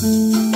Música